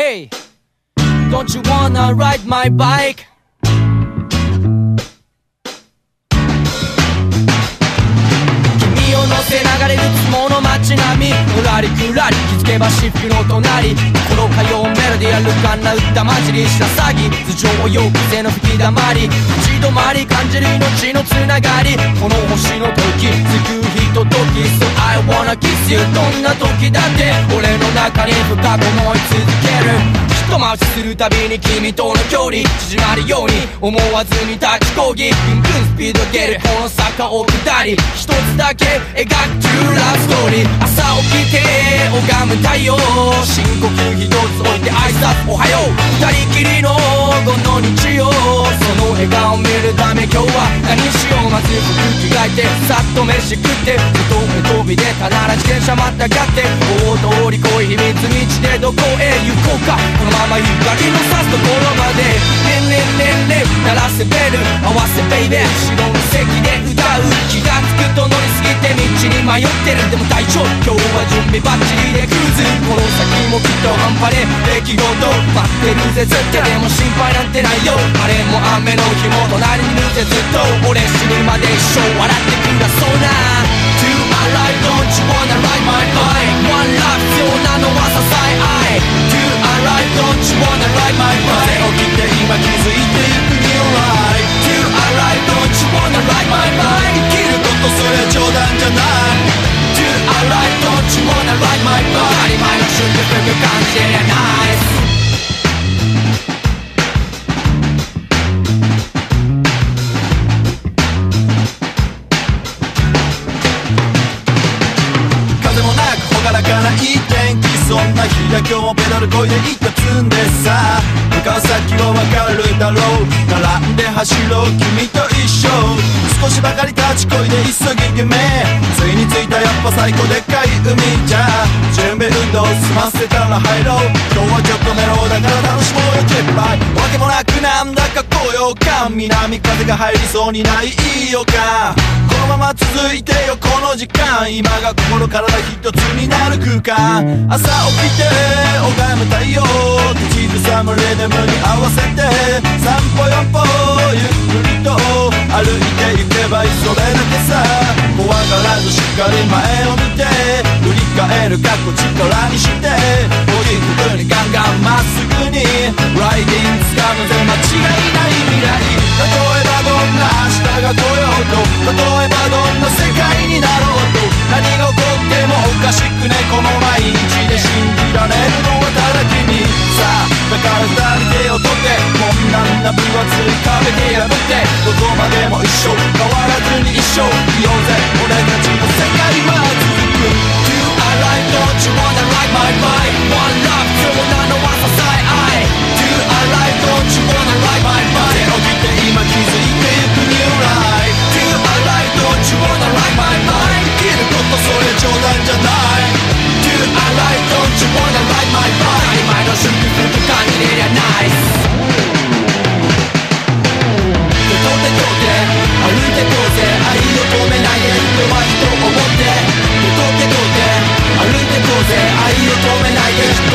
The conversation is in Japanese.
Hey, don't you wanna ride my bike? 君を乗せ流れる相撲の街並みのらりくらり気づけば私服の隣。心通うメロディアルカンな歌混じりした詐欺。頭上をよく風の吹きだまり立ち止まり感じる命のつながり。この星の時つくひととき So I wanna kiss you どんな時だって中に深く思い続ける。一回しするたびに君との距離縮まるように思わずに立ちこぎビンビンスピードゲルこの坂を下り一つだけ描く True Love Story 朝起きて拝む太陽深呼吸一つ置いて挨拶。おはよう二人きりのこの日曜。その笑顔見るため今日は何しよう。まずと飯食って外へ飛び出たなら自転車またがって大通り来い秘密道でどこへ行こうか。このまま光の差すところまで。ねんねんねんねん鳴らせベル。合わせベイベー。白の席で歌う。気が迷ってるでも大丈夫。今日は準備バッチリでクーズこの先もきっと半端ね出来事待ってるぜ。ずっとでも心配なんてないよ。晴れも雨の日も隣にいるぜ。ずっと。俺死ぬまで一生笑ってくだそうな。瞬間すぐ感じれない風もなく朗らかない天気そんな日や今日もペダルこいでいった積んでさ。向かう先はわかるだろう。並んで走ろう。君と一緒。少しばかり立ちこいで急ぎ夢。ついに着いたやっぱ最高でっかい海じゃ。準備運動済ませたら入ろう。今日はちょっとメロだから楽しもうよ。チェッパイ。わけもなくなんだか高揚感南風が入りそうにないいい予感このまま続いてよこの時間。今が心体一つになる空間。朝起きて拝む太陽。口ずさむリズムに合わせて。散歩四歩ゆっくり歩いて行けばいいそれだけさ。怖がらずしっかり前を見て振り返る過去力にして。ポジティブにガンガンまっすぐに。ライディング掴むぜ間違いない未来。例えばどんな明日が来ようと。例えばどんな世界になろうと。何が起こってもおかしくねこの毎日で信じられるのはただ君さあだから二人手を取ってこんなんな分厚い壁で破って。までも一緒。変わらずに一生 fiesta